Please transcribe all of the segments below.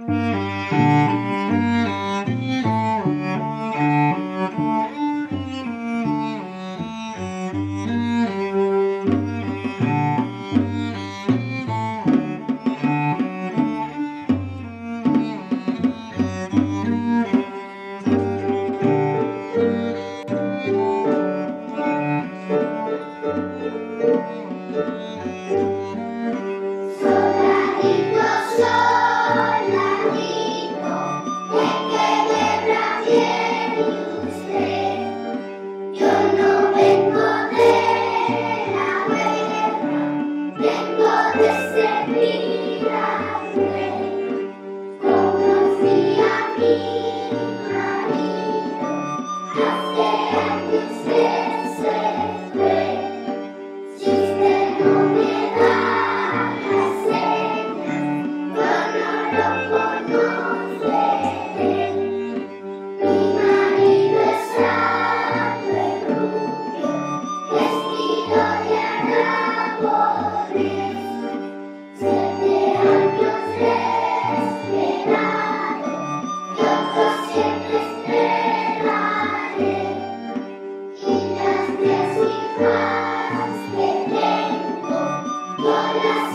So that it will show. Yes.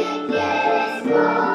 Yes, Lord.